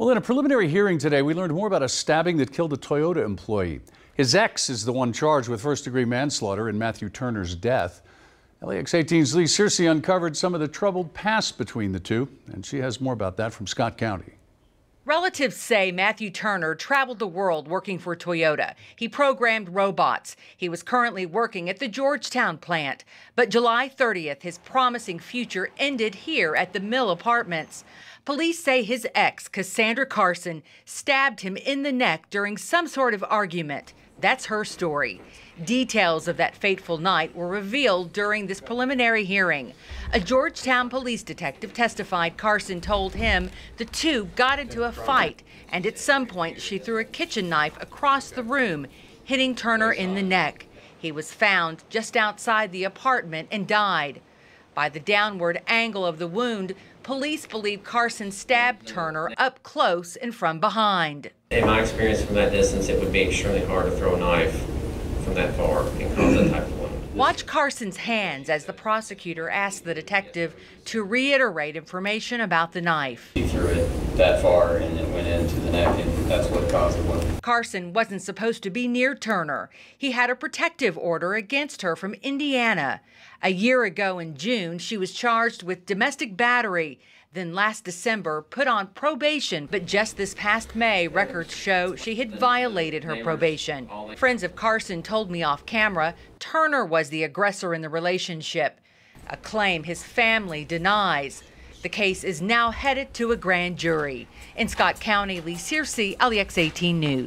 Well, in a preliminary hearing today, we learned more about a stabbing that killed a Toyota employee. His ex is the one charged with first degree manslaughter in Matthew Turner's death. LEX 18's Lee Searcy uncovered some of the troubled past between the two, and she has more about that from Scott County. Relatives say Matthew Turner traveled the world working for Toyota. He programmed robots. He was currently working at the Georgetown plant. But July 30th, his promising future ended here at the Mill Apartments. Police say his ex, Cassandra Carson, stabbed him in the neck during some sort of argument. That's her story. Details of that fateful night were revealed during this preliminary hearing. A Georgetown police detective testified Carson told him the two got into a fight, and at some point she threw a kitchen knife across the room, hitting Turner in the neck. He was found just outside the apartment and died. By the downward angle of the wound, police believe Carson stabbed Turner up close and from behind. In my experience from that distance, it would be extremely hard to throw a knife from that far and cause that type of. Watch Carson's hands as the prosecutor asks the detective to reiterate information about the knife. He threw it that far and it went into the neck, and that's what caused the wound. Carson wasn't supposed to be near Turner. He had a protective order against her from Indiana. A year ago in June, she was charged with domestic battery. Then last December, put on probation, but just this past May, records show she had violated her probation. Friends of Carson told me off camera Turner was the aggressor in the relationship, a claim his family denies. The case is now headed to a grand jury. In Scott County, Lee Searcy, LEX 18 News.